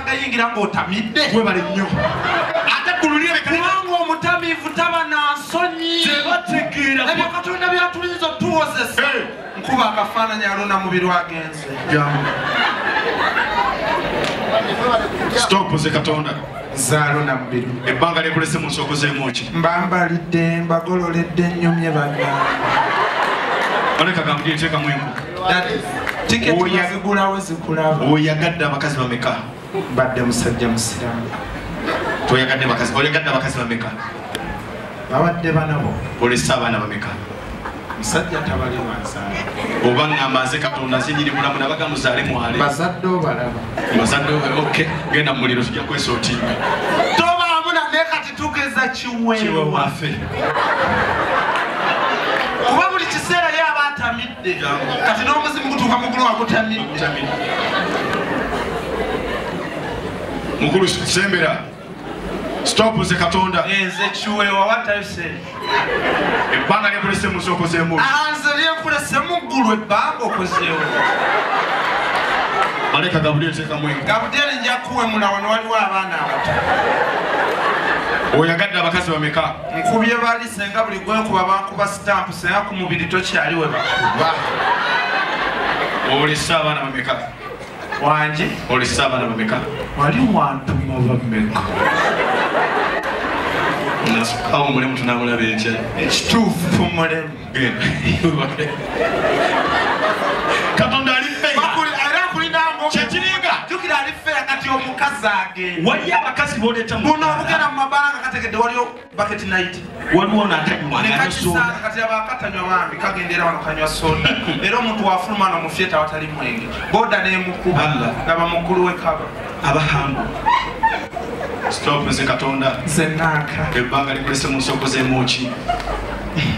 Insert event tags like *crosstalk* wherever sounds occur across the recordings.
lyetagayingira ng'otamidde webale nnyo. Ate eggulu lyebekubanga omutamiivu taba na nsonyi. Tebategeera ebyo katonda byatulinza otuwozesa. Nkuba akafaananyi aluna mubiri agenze stop ze katonda. Zaaluna mubiri ebbanga lyekulese mu nsoko z'emuki mbambalidde mbagololedde nnyumye banna oleka gambuli eteekamu enku zikulaba. Oyagadde abakazi bameka badde musajja musiramu toyagadde bakazi oyagadde abakazi bameka babadde banabo olese abaana bameka musajja tabali wansaala oba ŋŋamba nze katonda nzinyiri bulamu nabaga muzaale mwale. Bazadde obalaba. Bazadde ok genda mu muliro tujja kwesa otimba tobaamu naye kati tugeza kiwe kiweewa waffe kuba buli kiseera ye aba atamidde. Kati n'omuzimu gutuuka mugulu wagutamidde mukulu sembera. Stop ze katonda. Nze kiweewa watayose ebbanga lyekulese mu nsoko z'emuki nze lyenkulese muggulu ebbanga okozeewo. Aleka gabuli eteekamu enku gabudyeri nja kuwemula wano waliwo abaana abato. Oyagadde abakazi bameka nkubye bali senga buli gwenkuba bankuba sitampu senga ku mubiri tokyali we bakuba. Olese abaana bameka wanje olese abaana bameka. Wali wantuma bameka. Nasukawo omulemu tunamulaba enkya ekituufu tumulemu genda *laughs* omukazi agenda waliyo abakazi boleeta buno obugenda mu mabanga kategedde waliyo bucket night. Waliwo kati abakatanywa bambi kagendera wano kanywa soda *laughs* era omuntu wafuluma no mufyeta watali mwenge. Boda nemukuba laba mukulu wekaba abahambu stop nze katonda. Nze naaka ebbanga likulese mu nsoko z'emuki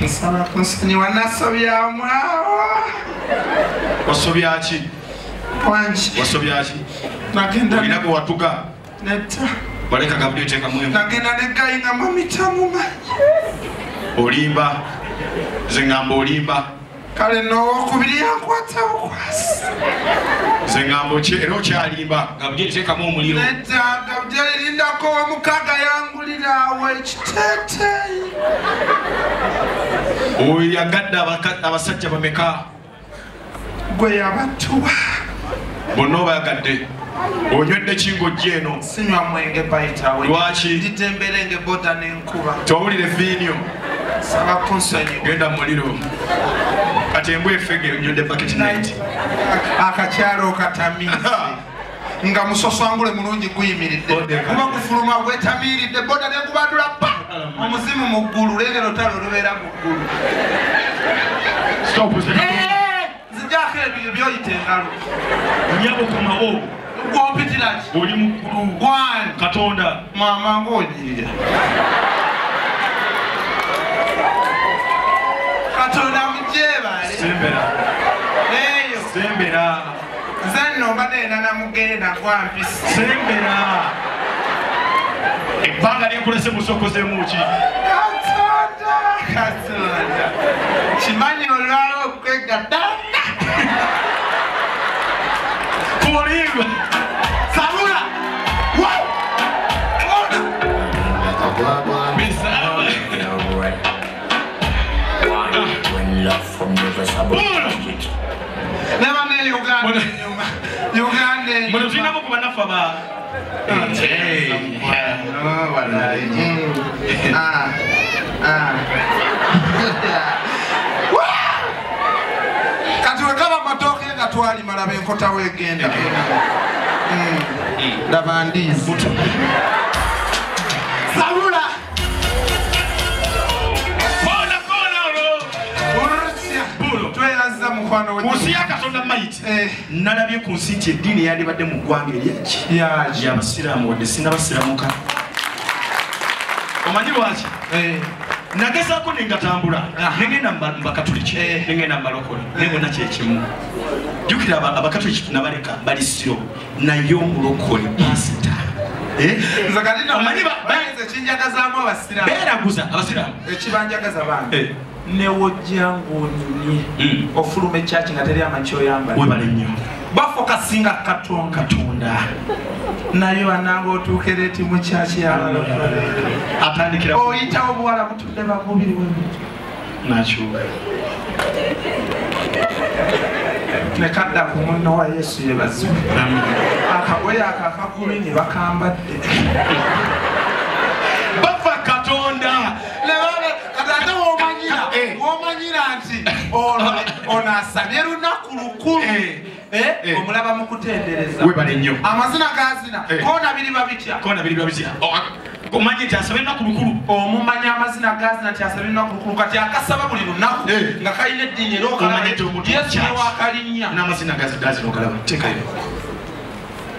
nsaba kunsonyiwa nasobyamwawa wasobyaki wangi wasobyaki nagenda olina gwe watuga waleka gabuli eteekamu enku nagenda negayinga mamitamumanyi olimba nze ŋŋamba olimba. Kale nowokubiri yankwata bukwasi nze ŋŋamba era okyalimba gabuli eteekamu omuliro netaga byalirindako omukaga yangulirawo ekiteteyi oyagadde abaka- abasajja bameka. Gwe yabatuwa bonna obayagadde onywedde kingojja eno sinywa mwenge bayitawe. Lwaki? nditemberenge boda nenkuba. Towulire viinyo saba kunsonyiwa genda mu muliro kati embwa efege onywedde bucket night akakyalo okatamiize nga musoswangule mulungi guyimiridde. Kuba gufuluma gwetamiiridde. Boda negubadula pa! Omuzimu mu ggulu lengero talo lubeera mu ggulu ebyo byoyita engalo nyabukomawo gwopitiraki oli mukulu. Gwani katonda. Mama ngaogirira katonda mujebale eyo. Sembera. Nze nno mbadde ena namugenda gwampisi sembera. Ebbanga lyenkulese mu nsoko z'emuki katonda! Katonda kimanyi olwala okwegadana Moligo. Sarula. Wow. Uganda Bulo. tweyaza mukwano ku nsi ya katonda mayiti Eh. nalabye ku nsi nti eddiini yandibadde mu ggwanga eryaki yabasiraamu wadde sinabasiramuka omanyi lwaki nagezaako nengatambula ah. negenda mubakatuliki eh. negenda mubalokola nebona kyekimu jukira abakatuliki nabaleka bali siro. Naye omulokole pasita beeraguza abasiraamu. Ekibanjagaza bange eh. newojja ngaonyumye hmm. ofuluma ekyaki nga teri amakyoyambala webale nnyo. bafokasinga katonda. Naye bananga otuukera eti mukyaki yalaoyita obuwala mutudde bagubi nekadda ku munno wa yesu yebazi akagoye ako akagumi ne bakambadde. Bafa katonda. Ate womanyira nti *laughs* ono asabye lunaku lukumi Eh. omulaba mukutendereza webale nnyo. Amazina gazina eh. koona biriba bitya? Koona biriba bitya. Oh, ah, Omanye tyasaba ennaku lukulu. Omumanya amazina gazina tyasaba ennaku lukulu. Kati akasaba buli lunaku eh. nga kalina eddiini era okalayesu newakalinnya n'amazina gazina okalaba. Tekayo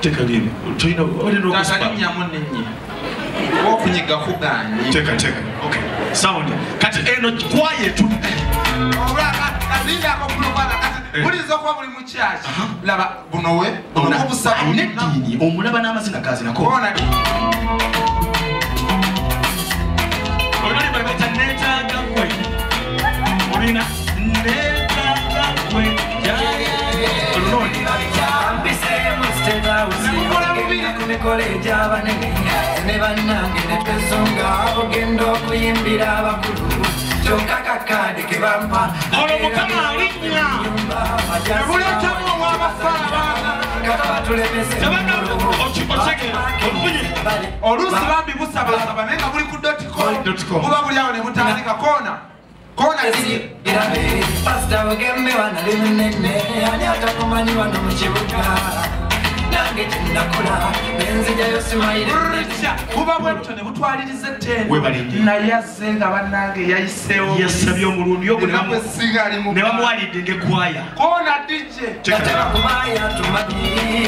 tekalinye tolina olina okukalinnya munenye okunyiga kuganye teka teka. Okay. Sound. Kati eno kwaye tu olwa kazindako kulubala buliza okuba buli mukyaki laba bunowe obusabueddiini omulaba n'amazina gazinako olulibwebeta neetaaga gwe olina neetaaga gwe emikolo egyabanene ne bannange netwesonga ogenda okuyimbira abakulu. kyokka kakande ke bampa olwo mukama alinnya ebuleetamu obwabasaaba oluusi bambi busabasaba naye nga buli ku dotcom buba buli awo ne butandika koona koona pasita bugembe wanali munene ani atakumanyi wano mu kibuga nange kyenakola nenzijayo simayireja buba bwebuto ne butwaliriza ettende naye azze nga bannange yayiseewo. Yasabye omulundi ogwo ne bamuwalidde ngekwaya koona dije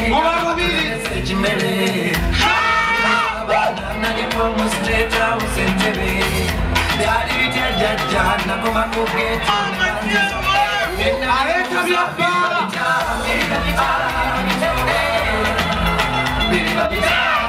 buba bubiri byali bitya jjajja nakomakugeeta aleeta byabaala olwo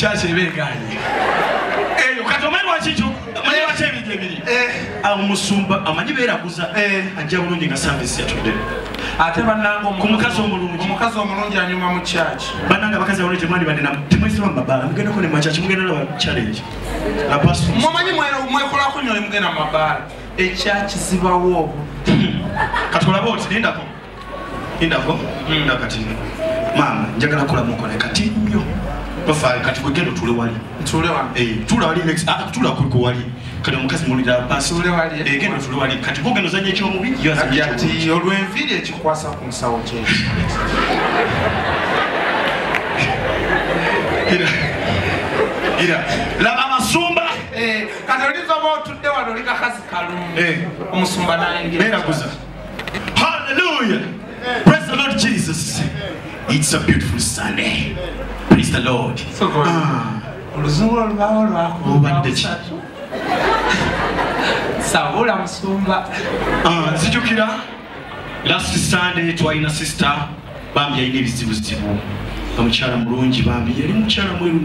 eyo kyaki ebeganye eyo kati omanyi lwakikyo omanyi lwaki ebintu ebiri omusumba amanyi beeraguza Eh. ajja bulungi nga ya yatudde ate bannanga Ku mukazi omulungi. omukazi omulungi anyuma mu kyaki bananga abakazi abalungi temwandi badena temwesaba mumabala mugendako ne makyaki mugenda naba challenge. Mumanyi mwekolako nyo nemugenda mu mabaala ekyaki zibawo. *laughs* Obu kati olabe oti lindako lindako linda kati. Maama njagala kulamukole kati nnyo tofaayo kati kwegendo tule wali. Tule wali? Eh, tule wali next ah tule kuliko wali. Kati omukazi mulira pasi. Tule wali, eh. gendo tule wali. Kati gogenda zanye ekyomubi yo azanya ekyomubi ati olwenviri ekikwasa ku nsawo *laughs* ira ira laba amasumba kati olizoba otudde wano oli kakazi kalungi? Eh. Omusumba nayingira. Hallelujah. Praise the lord jesus. It's a beautiful sunday praise the lord ah. Oluzungu olubaawo Obadde ki? sabula musumba. Ah, nzijukira. Last sunday twalina sister. Bambi yalina ebizibuzibu. Nga mukyala mulungi bambi yali mukyala mweru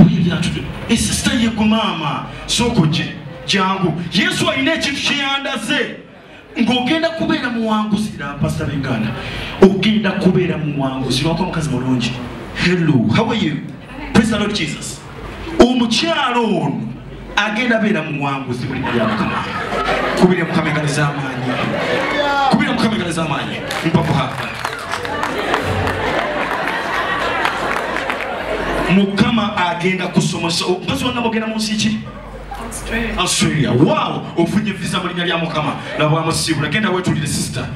oyebyatude esisita yegwe maama. Sookoje jangu yesu alina ekintu kyeyandaze ng'ogenda kubeera muwanguzi ra pasita benganda ogenda kubeera muwanguzi lwako omukazi mulungi hello how are you? Praise the lord jesus. Omukyalo ono agenda beera muwanguzi buli byamukama kubira mukama engalo z'amaanyi. Kubira mukama engalo z'amaanyi. Mpapo hapa mukama agenda kusomesa omukazi wonna mugenda mu nsi ki? Australia. australia. Wow! Ofunye visa mu linnya lya mukama. Nabwamusiibula genda weetulire sister.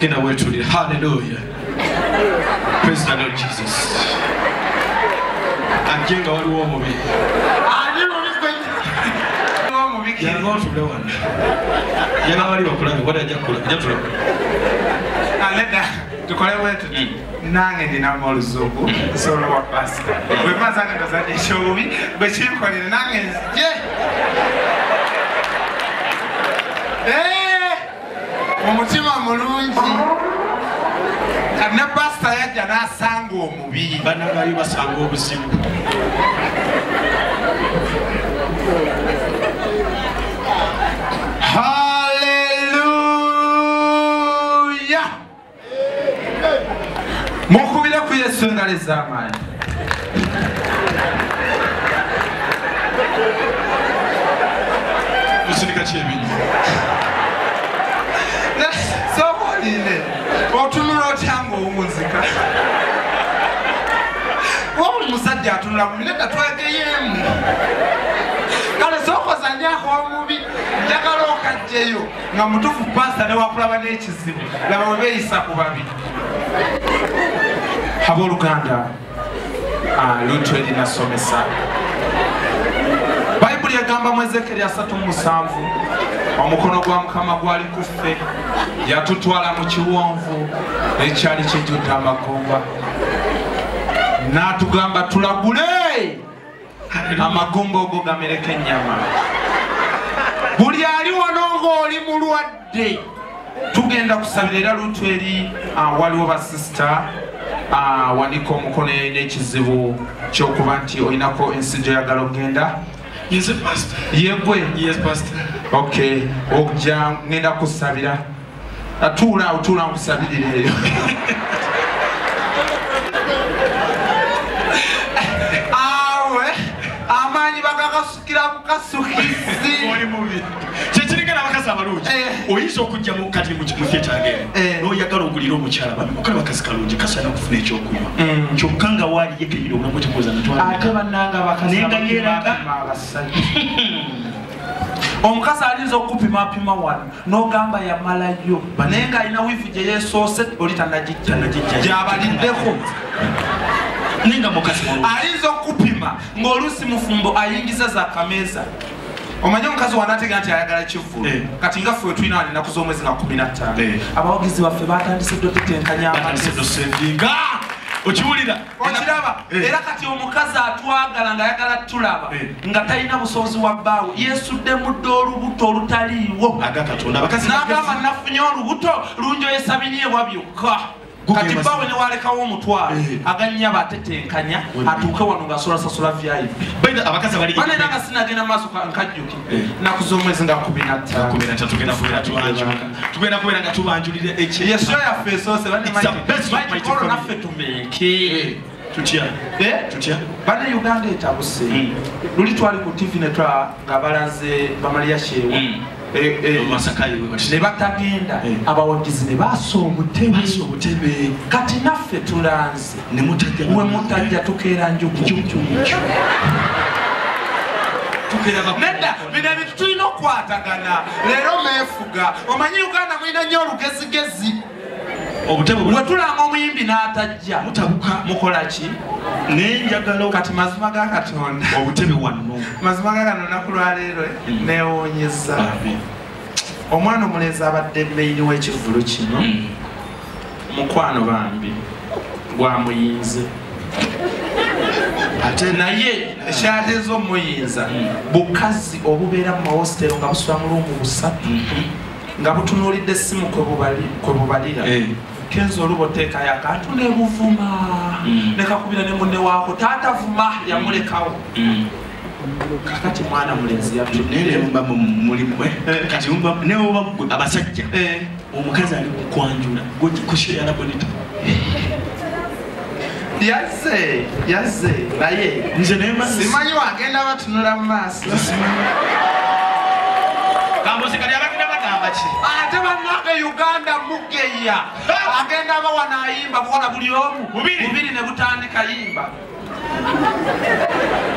Genda weetulire halleluya praise the lord jesus. Ajje nga waliwo omubi. Ani mubi gwe omubikiri yanga otule wano. Yaga wali bakulabe wali ajja kula aleda tukole bwetu. Nange ndinamu oluzungu nsobola wa pasita bwemazange ndozadde ekyobubi bwekinkolere nange nzije omutima mulungi kati ne pasita yajja n'asanga omubi. Banagayo basanga obuzibu. Haleluya mukubire ku yesu engalo ez'amaanyi buli musajja atunula bumi nedda twegeyemu kale sokozanyako omubi njagala okajjeyo nga mutufu pasta newakulaba n'ekizibu. Laba we beeyisa ku babi. Abooluganda lutu erinasomesa bayibuli egamba mu ezekeri 37 omukono gwa mukama gwali ku ffe yatutwala mu kiwonvu ekyali kijjudde amagomba n'atugamba tulagule. Amagomba ogo gamereko ennyama. Buli ali wano ng'oli mulwadde tugenda kusabira era lutu eri ah, waliwo basisita ah, wanika omukono n'ekizibu kyokuba nti olinako ensi gyoyagala okgenda yegwe yes pastor. Okay okja ngenda kusabira. Atuula awo tuula nkusabirira *laughs* eyo bagakasukira mu kasukizi oli mubi. Kyekiringana abakazi abalungi Eh. oyinza okujja mu kati mu mufyetagere Eh. noyagala ogulira omukyala bamukola bakazi kalungi kasaana okufuna ekyokunywa. Mm. kyokka nga waali yekenyera obulamu kikoza ate natwala bannanga abakazi abapima yeeraga. *laughs* omukazi alinza okupimapima wano n'ogamba yamalayo. Naye nga alina wiifu gye yeesoose oli tanagijja gyabaliddeko nenga mukazi mulungi ayinza okupima ng'oluusi mufumbo ayingiza za kameeza omanye omukazi wanategera nti ayagala kivulu Eh. kati nga ffe tulina wano ennaku z'omwezi nga 15 Eh. abawagizi baffe batandise batandise amagezi. okiwulira. Okiraba Eh. era kati omukazi atwagala ng'ayagala tulaba nga talina busobozi wa bbaawe yeesudde mudde olubuto olutaliiwo. N'agamba nafunye olubuto lunjoyesabinyeebwa byokka. Gugema kati bbaawe newalekawo omutwalo Eh. agannyaba atetenkanya atuuke wano ng'asobola sasula vip Baina abakazi abali bane era nga sinagenda maaso ka- nkajjuki. Eh. naku z'omwezi nga 15 kumi na tatu tugenda kubeera nga tubanjulira ekye yesu yaffe esoose bane It's the best of Mike mighty Kolo family. naffe tumenke Eh? bane uganda etabuse. Mm. luli twali ku tv netwa nga balaze bamaliya kyewa Eh, eh, ne batagenda. Eh. abawagizi ne baasa obutebe kati naffe tulanze. We mutajja tukeera njukujuku nedda bino ebintu tulina okukwatagana. Leero meefuga. Omanyi uganda mulina nnyo olugezigezi obutebe bwe bwe tulanga omuyimbi n'atajja. Mutabuka mukola ki? Nenjagala kati mazima ga katonda. Obutebe wano mazima ga kano lunaku lwaleero neewonyeza omwana omulenzi abadde meyini w'ekivulu kino. Mukwano bambi. Gwamuyinze ate naye ekyateeza omuyinza bukazi obubeera mu mahositero nga busula mulumu busatu nga butunuulidde essimu kwe bubali- kwe bubalira Eh. kenza oluba oteekayo akantu ne buvuma Mm. ne munne waako taata vuma yamulekawo. Kakati mwana mulenzi mulimu Eh. abasajja Eh, omukazi ali kukwanjula kusheyala bonita *laughs* yazze yazze naye. Nze simanyi wagenda batunula mu maaso ki ate bannange uganda mugeya. Agenda bawa nayimba bukola buli omu. Bubiri. ne butandika yimba.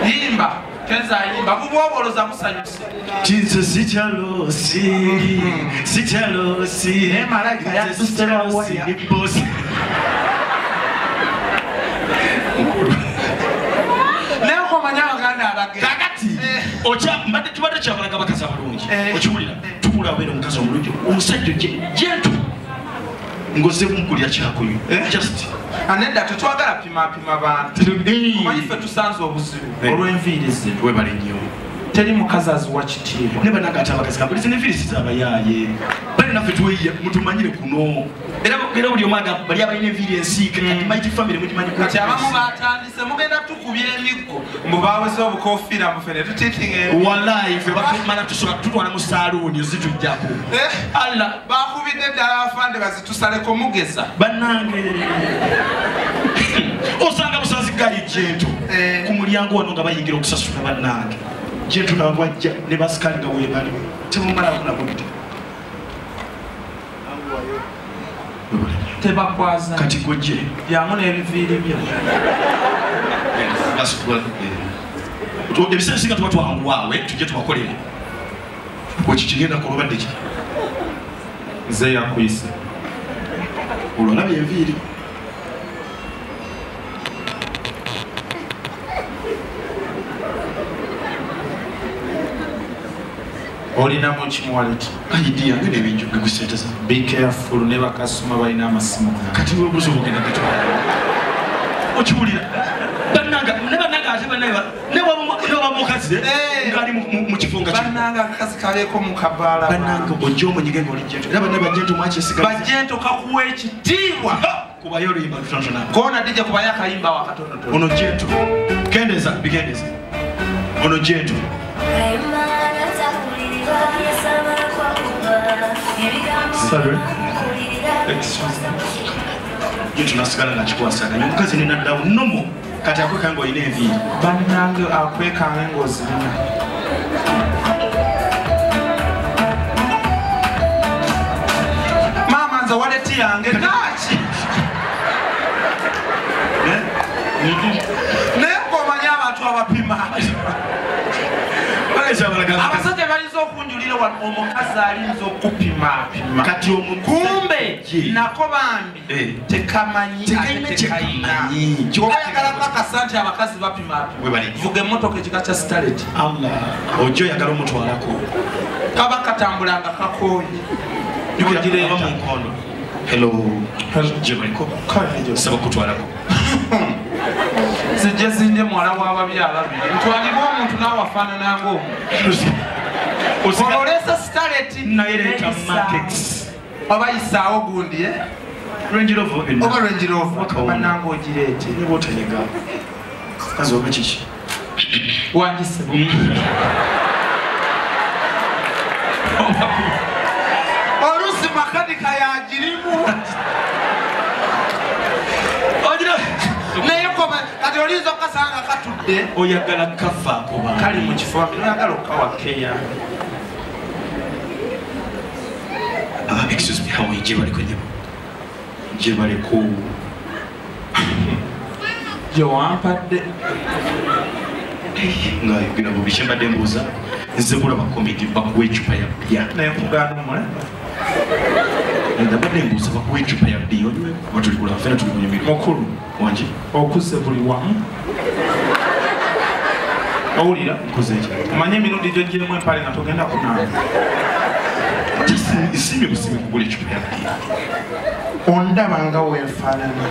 Yimba kenza ayimba bubwoboloza musanyuse Jinsi sichalosi, sichalosi. Eh, malaika mbadde tubadde kyabalaga abakazi abalungi. Eh. okiwulira tubula abeera omukazi omulungi omusajja gentu ngoze kumukulira kyakuyo Eh. just. Anedda tetwagala pimapima bantu. Omanyi ffe tusanze obuzibu. Eh. olw'enviiri ze webale nnyo. Teri mukazi aziwa kitiibwa. Ne bananga ate abakazi kabulizi nenviirisi zaabayaaye bale naffe tweya mutumanyire kuno era buli omu agamba bali abalina enviiri ensiike kati maiti famire mugimanyi abamu batandise mugenda tukubya emiggo mbu baweze obukofiira mufe ne tutiitinga wallahi fe batumala tusoka tutwala mu saaluuni zitujjako alla. bakubidde eddala afande bazitusaleko mugeza. Bannange. *laughs* Osanga busazi gayi jento. Eh. ku mulyango wano nga bayingira okusasula bannange. Jento nabajja ne basikali nga webali tebumala kunabudde tebakwaza. Kati gojje byamu n'ebiviiri byo. Ebiseera singa tuba twangwawe tujje tubakolere. Wekikigenda kulobadde ki? Nze yakwise. Olwalaba enviiri olina muki muwaleti aidiya bino ebingi bigusenteza be careful ne bakasitoma balina amasimu. Kati lwobuzi obugenda gatwala okiwulira. Bannanga ne bananga ate bannebamukazi eh. ngali mukifo naba ojja omunyige mwache sika banne bajento mwakyesigaajento kakuwa ekitiibwa. Imba oluyimba lutonotonamu kona dija kubayo imba wakatonotono ono jento. Kendeza bikendeza. Ono jento. Sorry. jento nasigala mkazi omukazi nenaddawo nomo. Kati akwekanga olina enviiri bannange akwekanga ngaozirina maama nze waleti yange naaki naye ngaomanye abantu abapima abasajja balinza okunjulira wano omukazi alinza okupimapima. Kati omu- kumbe Ye. nako bambi Eh. tekamanyi ate tekayina. kyekamanyi. kyobayagalako akasa nti abakazi bapimapima? Vuga emmotoka ekika kya staleti ojja oyagala omutwalako? Kaba katambulanga kakooye aba Niwegireeta. mu nkondo hello. Gye baliko? Saba kutwalako. *laughs* Zijje zinde muwala w'ababyala bye ntwalibwa omuntu n'awafaanana ng'omuntu *laughs* ololesa staleti naye leeta market obayisaawo gundi eh? rover benna. oba lwenjirova Wakawuna. bananga ogireete ne bwotanyega kazi oba kiki wangisebo oluusi makanika yagirimu *laughs* kati oliyinza katudde oyagala kafa kuba kali mu oyagala wambi noyagala okukawakeya ah, excuse me hawa kwenye *laughs* nga mbuuza. Nze bakuwa ecupa yapya naye nkuganumula eh? Ndabadde mbuuza bakuwa ecupa ya bya oliwe kuba tuli kulaba fena tuli kunyumirwa mukulu wangi okuze buli wamu owulira nkoze eki omanye emirundi gyo gyemu empale nga togenda kunaaba nsimye busimi kugula ecupa ya bya ondaba nga wenfaanana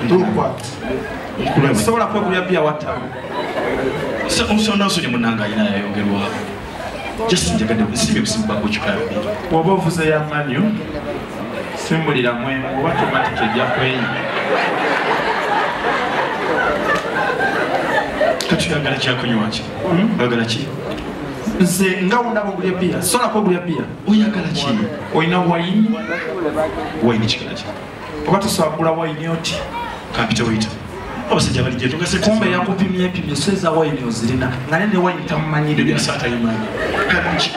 sobola kwegulya bya watawo omusonda nsonye munanga ayina yayogerwaho just njagadde nsimye busimi bakuwa ecupa ya bya woba ovuze ya manyu simbulira mwemu oba tomatik ejja kweyi kati oyagala kyakunywa ki? Oyagala ki? Nze nga wondaba ogulya bia sobola kwegulya bia oyagala ki? Olina wayini wayini kigala ki? Oba tosobola kugula wayini oti? Kampita weyita abasajja bali gyeto kumbe yakupimya epimye so eza wayini ozirina. Nga ne ne wayini tamumanyirira. Byasatayimanyi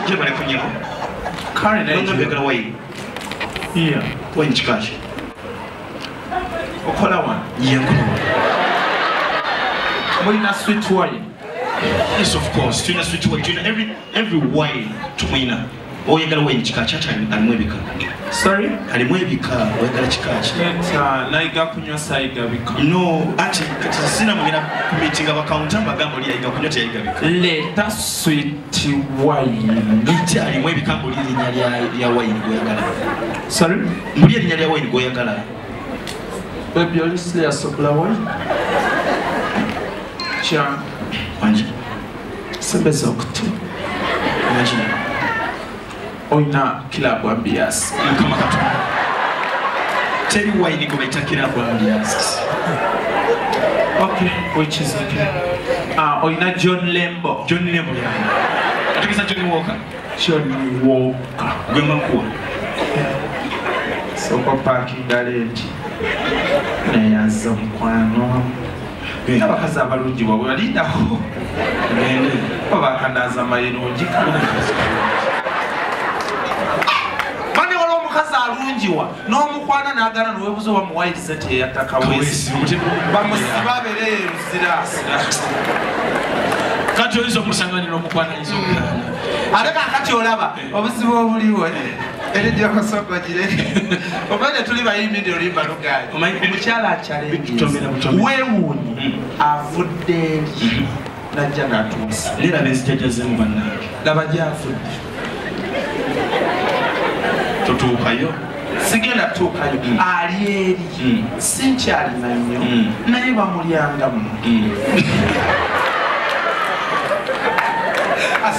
gye bali kunyako? Kale naye Banga gye- byagala wayini Yeah. Kikaki okola wano yenkola mulina sweet wine? Yes of course. Tulina sweet wine. Tulina every every wine tumwina oyagala wine kika kyaki alimu ebika sorry? Alimu ebika oyagala kikaki leta nayiga kunywa sayiga bika no ati kati sina mugenda kumitinga bakaunta mbagamba oli yayiga kunywa teyayiga bika alimu ebika mbuli erinnya lya- sorry? Mbuli erinnya lya wine gwoyagala baby oli serious okula sembeza okutu wangi olina kilabu ambias. Mukama katonda teri wine gwe bayita bwambias okay which is okay. Uh, olina john lembo. John lembo. Ya atiki sa john walker? John walker. Gwe makuwa soko parkinga leti neyaza mukwano abakazi abalungi bwabwe balindaho gende babakandaza mayirungi bane alungiwa n'omukwana n'agana niwebuza bamuwayirize teyatakawesi kawesi omutima bamusiba abeere yeruzirasira kati oyinza omusanganira omukwana yinza okugaana ate kakati olaba obuzibu obuliwo eri gyokosogogire *laughs* obane tuli bayimirire olimba Omanyi- omukyala butomera. weewuunye. Avudde eri. Najja n'atuusa. Neraba enzijajazemu bannange. Laba gyavudde totuukayo sigenda tuukayo ali eri. Mm. sinkyalina nnyo Mm. naye bamulyangamu. *laughs*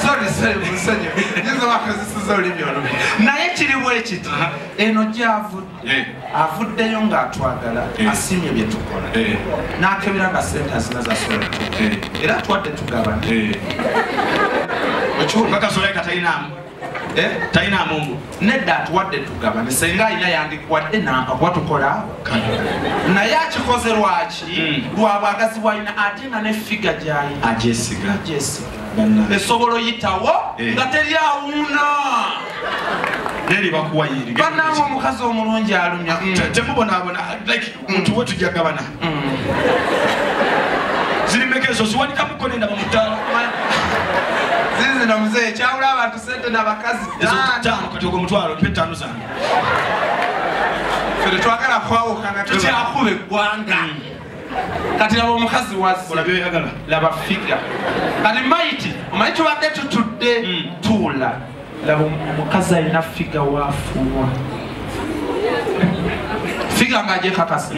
Sorry sorry munsonyi nyiza bakozeseza olulimi olubi. Naye kiri bwe kiti eno gyavudde Eh. avuddeyo ng'atwagala Eh. asiimye bye tukola. Eh. n'akebera nga sente azina zasobola era twadde tugabana kakasolaika Eh? talinaamu mbu nedda atuwadde tugabane. Senga alina yandikuwadde nampa kuba tukola naye akikoze lwaki? Lwa bwagazi bwalina ate nga ne figa jesiga bannange esobola oyitawo nga teri awuuna neri bakuwayiriga bannange omukazi omulungi alumya. Mm. Te- temubonaabona like muntu we tujagabana zirimeka ezo ziwanikamuko nenda bamutaala zizino mzee kyawula abantu sente n'abakazi ttaano. taano kati ogwo mutwalo nipe ttaano zange Ffe tetwagala kwawukana tukyakuba eggwanga kati laba omukazi wazze olabye oyagala laba figa kati maiti omanyi tubadde tutudde tuula laba omukazi alina figa waafuuwa figa ngaagyekakasa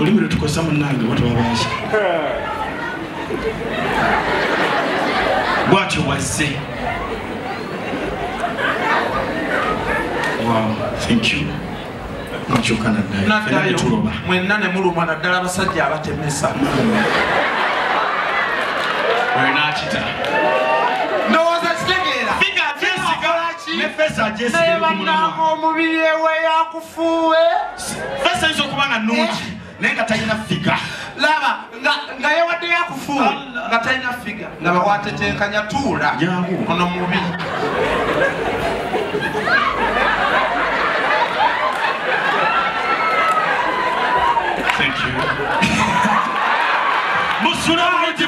olimi lwe munange munnange watwabaki bwatyo wazze wow thank you. Nakyuka naddayo Fenna naddayo netuloba mwenna ne mulumwa naddala abasajja abatemesa. Oyo nakita ndowooza kitegeera. Naye mulamwa omubiri ewe yakufuuwe. Fesa yinza okuba nga nungi naye nga talina figa laba nga- yewadde yakufuuwe Allah. nga talina figa laba watetenkanya tuula ono mubi. Thank you. *laughs* Mulungi